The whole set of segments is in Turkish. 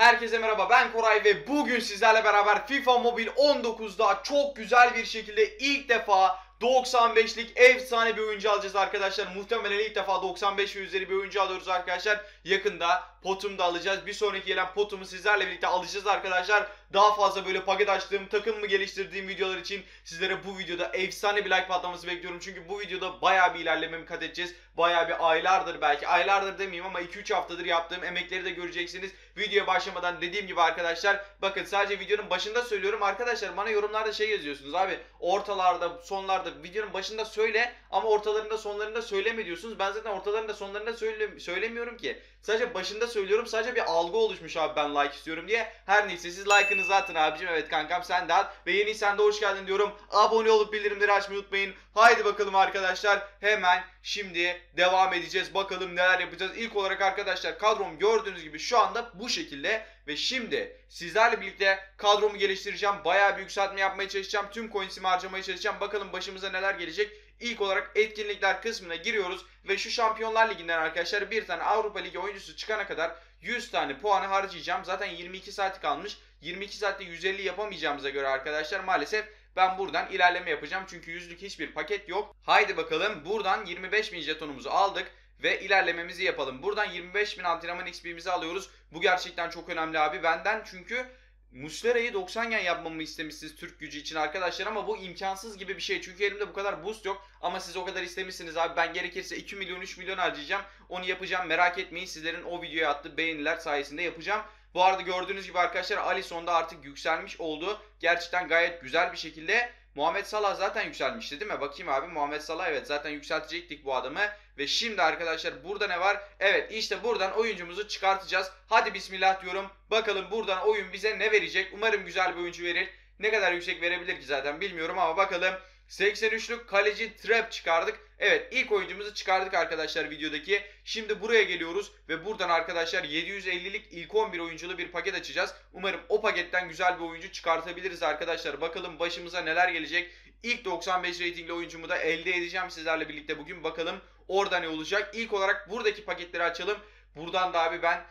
Herkese merhaba ben Koray ve bugün sizlerle beraber FIFA Mobil 19'da çok güzel bir şekilde ilk defa 95'lik efsane bir oyuncu alacağız arkadaşlar. Muhtemelen ilk defa 95 ve üzeri bir oyuncu alıyoruz arkadaşlar. Yakında potum da alacağız. Bir sonraki gelen potumu sizlerle birlikte alacağız arkadaşlar. Daha fazla böyle paket açtığım, takım mı geliştirdiğim videolar için sizlere bu videoda efsane bir like patlaması bekliyorum. Çünkü bu videoda baya bir ilerlememi kat edeceğiz. Baya bir aylardır belki aylardır demeyeyim ama 2-3 haftadır yaptığım emekleri de göreceksiniz. Videoya başlamadan dediğim gibi arkadaşlar bakın sadece videonun başında söylüyorum arkadaşlar bana yorumlarda şey yazıyorsunuz abi ortalarda sonlarda videonun başında söyle ama ortalarında sonlarında söyleme diyorsunuz. Ben zaten ortalarında sonlarında söyle, söylemiyorum ki. Sadece başında söylüyorum sadece bir algı oluşmuş abi ben like istiyorum diye. Her neyse siz like'ınızı atın abicim evet kankam sen de at ve yeni sen de hoş geldin diyorum. Abone olup bildirimleri açmayı unutmayın. Haydi bakalım arkadaşlar hemen şimdi devam edeceğiz. Bakalım neler yapacağız. İlk olarak arkadaşlar kadrom gördüğünüz gibi şu anda bu şekilde ve şimdi sizlerle birlikte kadromu geliştireceğim. Bayağı bir yükseltme yapmaya çalışacağım. Tüm coins'imi harcamaya çalışacağım. Bakalım başımıza neler gelecek. İlk olarak etkinlikler kısmına giriyoruz ve şu Şampiyonlar Ligi'nden arkadaşlar bir tane Avrupa Ligi oyuncusu çıkana kadar 100 tane puanı harcayacağım. Zaten 22 saati kalmış. 22 saatte 150 yapamayacağımıza göre arkadaşlar maalesef ben buradan ilerleme yapacağım. Çünkü yüzlük hiçbir paket yok. Haydi bakalım buradan 25 bin jetonumuzu aldık ve ilerlememizi yapalım. Buradan 25 bin antrenman XP'mizi alıyoruz. Bu gerçekten çok önemli abi benden çünkü Muslera'yı 90 gen yapmamı istemişsiniz Türk gücü için arkadaşlar ama bu imkansız gibi bir şey. Çünkü elimde bu kadar boost yok ama siz o kadar istemişsiniz abi. Ben gerekirse 2 milyon 3 milyon harcayacağım. Onu yapacağım merak etmeyin. Sizlerin o videoya attığı beğeniler sayesinde yapacağım. Bu arada gördüğünüz gibi arkadaşlar Alisson'da artık yükselmiş oldu. Gerçekten gayet güzel bir şekilde. Muhammed Salah zaten yükselmişti değil mi? Bakayım abi Muhammed Salah evet zaten yükseltecektik bu adamı. Ve şimdi arkadaşlar burada ne var? Evet işte buradan oyuncumuzu çıkartacağız. Hadi bismillah diyorum. Bakalım buradan oyun bize ne verecek? Umarım güzel bir oyuncu verir. Ne kadar yüksek verebilir ki zaten bilmiyorum ama bakalım. 83'lük kaleci Trap çıkardık. Evet ilk oyuncumuzu çıkardık arkadaşlar videodaki. Şimdi buraya geliyoruz ve buradan arkadaşlar 750'lik ilk 11 oyunculu bir paket açacağız. Umarım o paketten güzel bir oyuncu çıkartabiliriz arkadaşlar. Bakalım başımıza neler gelecek. İlk 95 reytingli oyuncumu da elde edeceğim sizlerle birlikte bugün. Bakalım orada ne olacak. İlk olarak buradaki paketleri açalım. Buradan da abi ben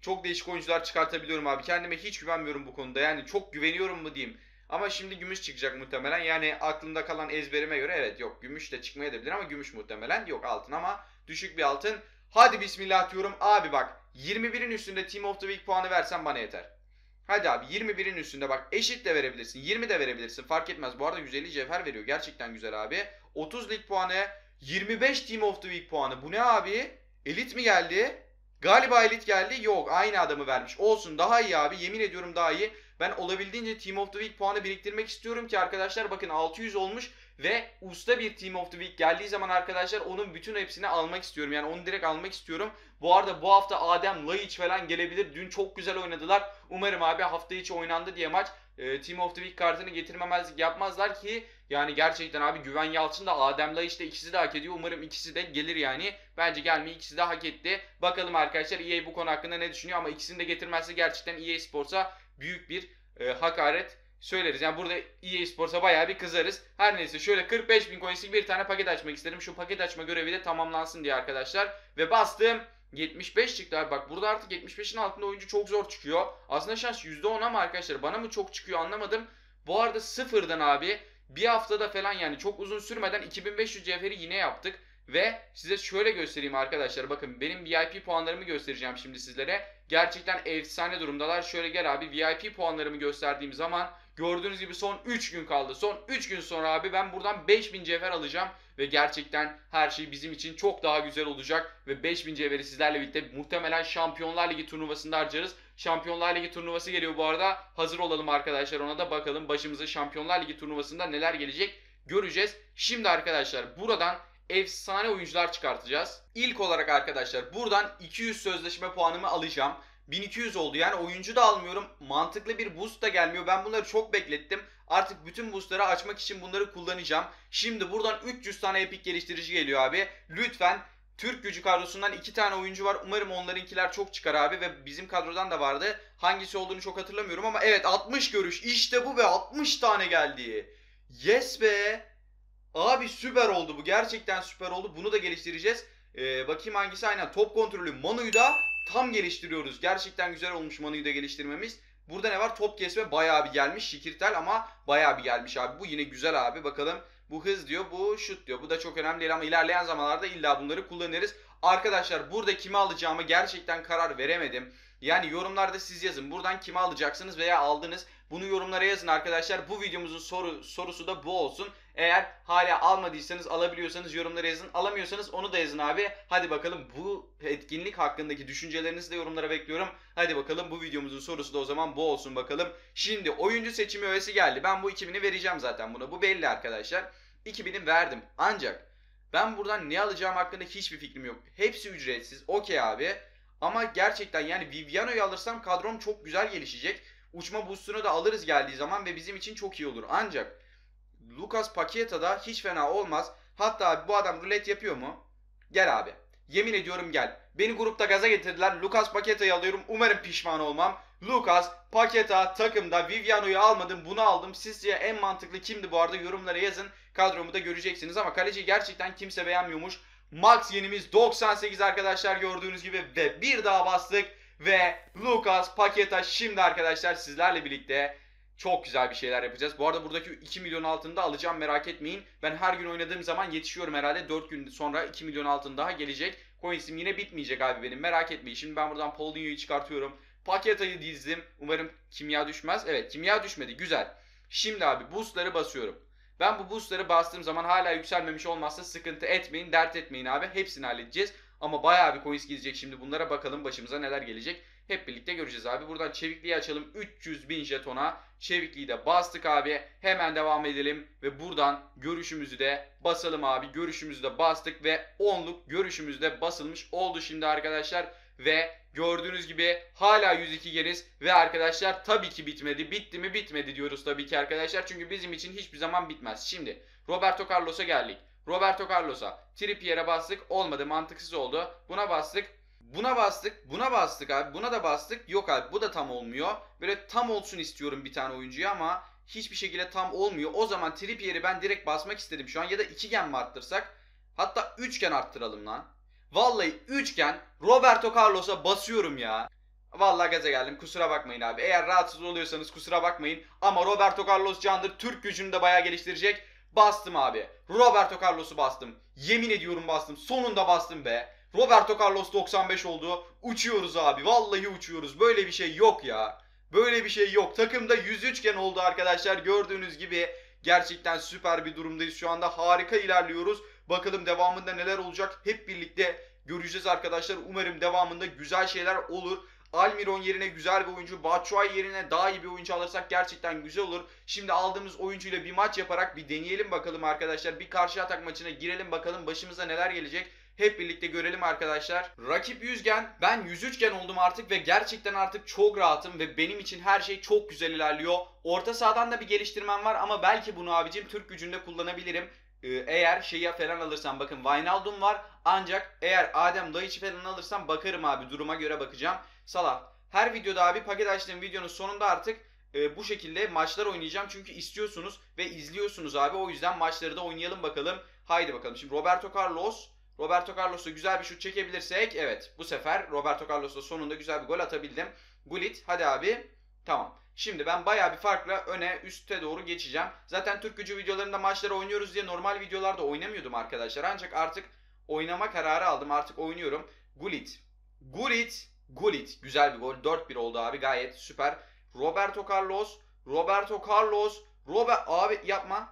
çok değişik oyuncular çıkartabiliyorum abi. Kendime hiç güvenmiyorum bu konuda. Yani çok güveniyorum mu diyeyim. Ama şimdi gümüş çıkacak muhtemelen. Yani aklımda kalan ezberime göre evet yok gümüş de çıkmayabilir ama gümüş muhtemelen yok altın ama düşük bir altın. Hadi bismillah diyorum. Abi bak 21'in üstünde Team of the Week puanı versen bana yeter. Hadi abi 21'in üstünde bak eşit de verebilirsin 20 de verebilirsin fark etmez. Bu arada 150 cevher veriyor gerçekten güzel abi. 30 lig puanı 25 Team of the Week puanı bu ne abi? Elit mi geldi? Galiba elit geldi. Yok aynı adamı vermiş. Olsun daha iyi abi. Yemin ediyorum daha iyi. Ben olabildiğince Team of the Week puanı biriktirmek istiyorum ki arkadaşlar bakın 600 olmuş ve usta bir Team of the Week geldiği zaman arkadaşlar onun bütün hepsini almak istiyorum. Yani onu direkt almak istiyorum. Bu arada bu hafta Adem Laiç falan gelebilir. Dün çok güzel oynadılar. Umarım abi hafta içi oynandı diye maç e, Team of the Week kartını getirmemezlik yapmazlar ki yani gerçekten abi Güven Yalçın da Adem Laiç de ikisi de hak ediyor. Umarım ikisi de gelir yani. Bence gelmeyi ikisi de hak etti. Bakalım arkadaşlar EA bu konu hakkında ne düşünüyor ama ikisini de getirmezse gerçekten EA Sports'a büyük bir e, hakaret söyleriz. Yani burada EA Sports'a bayağı bir kızarız. Her neyse şöyle 45 bin coins'lik bir tane paket açmak istedim. Şu paket açma görevi de tamamlansın diye arkadaşlar. Ve bastım. 75 çıktı abi. Bak burada artık 75'in altında oyuncu çok zor çıkıyor. Aslında şans %10 ama arkadaşlar bana mı çok çıkıyor anlamadım. Bu arada sıfırdan abi bir haftada falan yani çok uzun sürmeden 2500 cevheri yine yaptık. Ve size şöyle göstereyim arkadaşlar. Bakın benim VIP puanlarımı göstereceğim şimdi sizlere. Gerçekten efsane durumdalar. Şöyle gel abi VIP puanlarımı gösterdiğim zaman gördüğünüz gibi son 3 gün kaldı. Son 3 gün sonra abi ben buradan 5000 cevher alacağım. Ve gerçekten her şey bizim için çok daha güzel olacak. Ve 5000 cevheri sizlerle birlikte muhtemelen Şampiyonlar Ligi turnuvasında harcarız. Şampiyonlar Ligi turnuvası geliyor bu arada. Hazır olalım arkadaşlar ona da bakalım. Başımıza Şampiyonlar Ligi turnuvasında neler gelecek göreceğiz. Şimdi arkadaşlar buradan efsane oyuncular çıkartacağız. İlk olarak arkadaşlar buradan 200 sözleşme puanımı alacağım. 1200 oldu yani oyuncu da almıyorum. Mantıklı bir boost da gelmiyor. Ben bunları çok beklettim. Artık bütün boostları açmak için bunları kullanacağım. Şimdi buradan 300 tane epic geliştirici geliyor abi. Lütfen Türk gücü kadrosundan iki tane oyuncu var. Umarım onlarınkiler çok çıkar abi ve bizim kadrodan da vardı. Hangisi olduğunu çok hatırlamıyorum ama evet 60 görüş. İşte bu ve 60 tane geldi. Yes be. Abi süper oldu bu. Gerçekten süper oldu. Bunu da geliştireceğiz. Ee, bakayım hangisi aynen top kontrolü Manu'yu da tam geliştiriyoruz. Gerçekten güzel olmuş Manu'yu da geliştirmemiz. Burada ne var? Top kesme bayağı bir gelmiş. Şikirtel ama bayağı bir gelmiş abi. Bu yine güzel abi. Bakalım bu hız diyor, bu şut diyor. Bu da çok önemli değil ama ilerleyen zamanlarda illa bunları kullanırız. Arkadaşlar burada kimi alacağımı gerçekten karar veremedim. Yani yorumlarda siz yazın. Buradan kimi alacaksınız veya aldınız. Bunu yorumlara yazın arkadaşlar. Bu videomuzun soru sorusu da bu olsun. Eğer hala almadıysanız alabiliyorsanız yorumlara yazın. Alamıyorsanız onu da yazın abi. Hadi bakalım bu etkinlik hakkındaki düşüncelerinizi de yorumlara bekliyorum. Hadi bakalım bu videomuzun sorusu da o zaman bu olsun bakalım. Şimdi oyuncu seçimi öğesi geldi. Ben bu 2000'i vereceğim zaten buna. Bu belli arkadaşlar. 2000'i verdim. Ancak ben buradan ne alacağım hakkında hiçbir fikrim yok. Hepsi ücretsiz. Okey abi. Ama gerçekten yani Viviano'yu alırsam kadrom çok güzel gelişecek. Uçma boostunu da alırız geldiği zaman ve bizim için çok iyi olur. Ancak Lucas Paqueta da hiç fena olmaz. Hatta bu adam rulet yapıyor mu? Gel abi. Yemin ediyorum gel. Beni grupta gaza getirdiler. Lucas Paqueta'yı alıyorum. Umarım pişman olmam. Lucas, Paqueta takımda Viviano'yu almadım. Bunu aldım. Sizce en mantıklı kimdi bu arada? Yorumlara yazın. Kadromu da göreceksiniz ama kaleci gerçekten kimse beğenmiyormuş. Max yenimiz 98 arkadaşlar gördüğünüz gibi ve bir daha bastık ve Lucas Paqueta şimdi arkadaşlar sizlerle birlikte çok güzel bir şeyler yapacağız. Bu arada buradaki 2 milyon altını da alacağım merak etmeyin. Ben her gün oynadığım zaman yetişiyorum herhalde. 4 gün sonra 2 milyon altın daha gelecek. Coins'im yine bitmeyecek abi benim merak etmeyin. Şimdi ben buradan Paulinho'yu çıkartıyorum. Paketayı dizdim. Umarım kimya düşmez. Evet kimya düşmedi güzel. Şimdi abi boostları basıyorum. Ben bu boostları bastığım zaman hala yükselmemiş olmazsa sıkıntı etmeyin, dert etmeyin abi. Hepsini halledeceğiz. Ama bayağı bir coins gidecek şimdi. Bunlara bakalım başımıza neler gelecek. Hep birlikte göreceğiz abi. Buradan çevikliği açalım. 300 bin jetona. Çevikliği de bastık abi. Hemen devam edelim. Ve buradan görüşümüzü de basalım abi. Görüşümüzü de bastık ve 10'luk görüşümüz de basılmış oldu şimdi arkadaşlar. Ve gördüğünüz gibi hala 102 geniz ve arkadaşlar tabii ki bitmedi. Bitti mi bitmedi diyoruz tabii ki arkadaşlar. Çünkü bizim için hiçbir zaman bitmez. Şimdi Roberto Carlos'a geldik. Roberto Carlos'a Trippier'e bastık. Olmadı mantıksız oldu. Buna bastık. Buna bastık. Buna bastık abi. Buna da bastık. Yok abi bu da tam olmuyor. Böyle tam olsun istiyorum bir tane oyuncuya ama hiçbir şekilde tam olmuyor. O zaman Trippier'i ben direkt basmak istedim şu an. Ya da 2 gen mi arttırsak? Hatta 3 gen arttıralım lan. Vallahi üçgen Roberto Carlos'a basıyorum ya. Vallahi gaza geldim kusura bakmayın abi. Eğer rahatsız oluyorsanız kusura bakmayın. Ama Roberto Carlos candır. Türk gücünü de bayağı geliştirecek. Bastım abi. Roberto Carlos'u bastım. Yemin ediyorum bastım. Sonunda bastım be. Roberto Carlos 95 oldu. Uçuyoruz abi. Vallahi uçuyoruz. Böyle bir şey yok ya. Böyle bir şey yok. Takımda 103 gen oldu arkadaşlar. Gördüğünüz gibi gerçekten süper bir durumdayız. Şu anda harika ilerliyoruz. Bakalım devamında neler olacak hep birlikte göreceğiz arkadaşlar. Umarım devamında güzel şeyler olur. Almiron yerine güzel bir oyuncu, Batshuayi yerine daha iyi bir oyuncu alırsak gerçekten güzel olur. Şimdi aldığımız oyuncuyla bir maç yaparak bir deneyelim bakalım arkadaşlar. Bir karşı atak maçına girelim bakalım başımıza neler gelecek. Hep birlikte görelim arkadaşlar. Rakip 100 gen, ben 103 gen oldum artık ve gerçekten artık çok rahatım ve benim için her şey çok güzel ilerliyor. Orta sahadan da bir geliştirmem var ama belki bunu abicim Türk gücünde kullanabilirim. Ee, eğer şeyi falan alırsam bakın Wijnaldum var ancak eğer Adem Dayıcı falan alırsam bakarım abi duruma göre bakacağım. Salah her videoda abi paket açtığım videonun sonunda artık e, bu şekilde maçlar oynayacağım çünkü istiyorsunuz ve izliyorsunuz abi o yüzden maçları da oynayalım bakalım. Haydi bakalım şimdi Roberto Carlos Roberto Carlos'a güzel bir şut çekebilirsek evet bu sefer Roberto Carlos'la sonunda güzel bir gol atabildim. Gullit hadi abi tamam. Şimdi ben baya bir farkla öne üste doğru geçeceğim. Zaten Türk gücü videolarında maçları oynuyoruz diye normal videolarda oynamıyordum arkadaşlar. Ancak artık oynama kararı aldım. Artık oynuyorum. Gullit. Gullit. Gullit. Güzel bir gol. 4-1 oldu abi. Gayet süper. Roberto Carlos. Roberto Carlos. Robert abi yapma.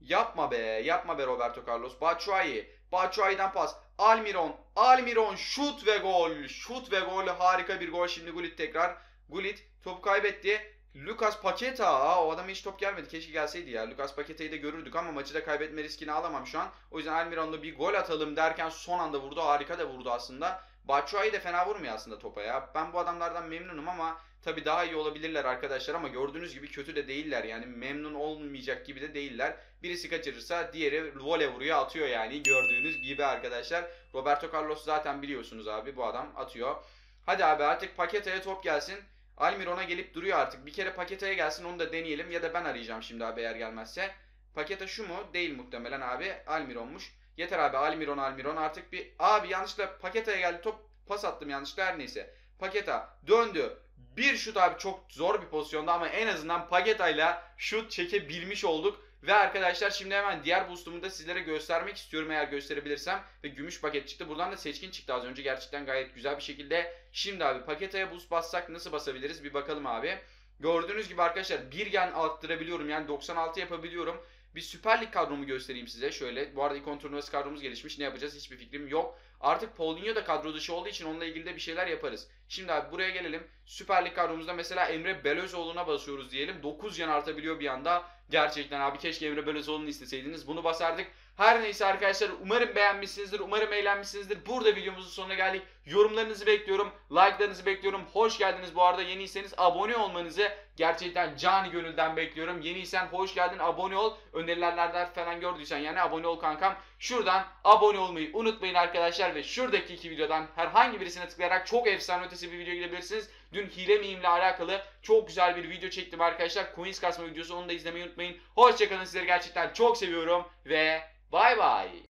Yapma be. Yapma be Roberto Carlos. Batshuayi. Batshuayi'den pas. Almiron. Almiron şut ve gol. Şut ve gol. Harika bir gol. Şimdi Gullit tekrar. Gullit topu kaybetti. Lucas Paqueta. O adama hiç top gelmedi. Keşke gelseydi ya. Lucas Paqueta'yı da görürdük ama maçı da kaybetme riskini alamam şu an. O yüzden Almiron'da bir gol atalım derken son anda vurdu. Harika da vurdu aslında. Batshuayi de fena vurmuyor aslında topa ya. Ben bu adamlardan memnunum ama tabii daha iyi olabilirler arkadaşlar ama gördüğünüz gibi kötü de değiller. Yani memnun olmayacak gibi de değiller. Birisi kaçırırsa diğeri voley vuruyor atıyor yani gördüğünüz gibi arkadaşlar. Roberto Carlos zaten biliyorsunuz abi bu adam atıyor. Hadi abi artık Paqueta'ya top gelsin. Almiron'a gelip duruyor artık. Bir kere Paketa'ya gelsin onu da deneyelim. Ya da ben arayacağım şimdi abi eğer gelmezse. Paketa şu mu? Değil muhtemelen abi. Almiron'muş. Yeter abi Almiron Almiron artık bir... Abi yanlışlıkla Paketa'ya geldi top. pas attım yanlışlıkla her neyse. Paketa döndü. Bir şut abi çok zor bir pozisyonda ama en azından Paketa'yla şut çekebilmiş olduk. Ve arkadaşlar şimdi hemen diğer boost'umu da sizlere göstermek istiyorum eğer gösterebilirsem. Ve gümüş paket çıktı. Buradan da seçkin çıktı az önce. Gerçekten gayet güzel bir şekilde. Şimdi abi paketaya boost bassak nasıl basabiliriz bir bakalım abi. Gördüğünüz gibi arkadaşlar bir gen arttırabiliyorum yani 96 yapabiliyorum. Bir Süper Lig kadromu göstereyim size şöyle. Bu arada ikon turnuvası kadromuz gelişmiş. Ne yapacağız hiçbir fikrim yok. Artık Paulinho da kadro dışı olduğu için onunla ilgili de bir şeyler yaparız. Şimdi abi buraya gelelim. Süper Lig kadromuzda mesela Emre Belözoğlu'na basıyoruz diyelim. 9 yan artabiliyor bir anda. Gerçekten abi keşke Emre Belözoğlu'nu isteseydiniz. Bunu basardık. Her neyse arkadaşlar umarım beğenmişsinizdir. Umarım eğlenmişsinizdir. Burada videomuzun sonuna geldik. Yorumlarınızı bekliyorum. Like'larınızı bekliyorum. Hoş geldiniz bu arada. Yeniyseniz abone olmanızı gerçekten cani gönülden bekliyorum. Yeniysen hoş geldin abone ol. Önerilerlerden falan gördüysen yani abone ol kankam. Şuradan abone olmayı unutmayın arkadaşlar ve şuradaki iki videodan herhangi birisine tıklayarak çok efsane ötesi bir video gidebilirsiniz. Dün hile miyimle alakalı çok güzel bir video çektim arkadaşlar. Coins kasma videosu onu da izlemeyi unutmayın. Hoşçakalın sizleri gerçekten çok seviyorum ve bay bay.